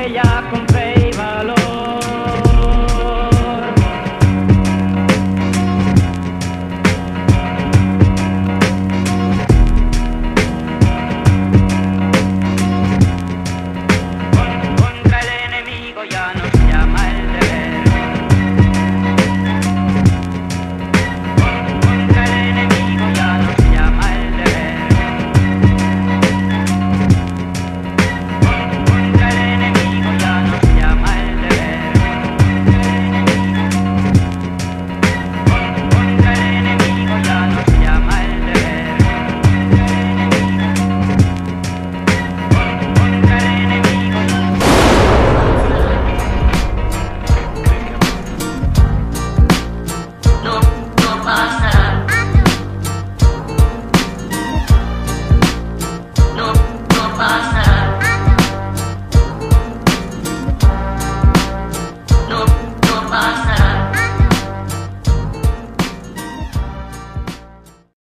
estrella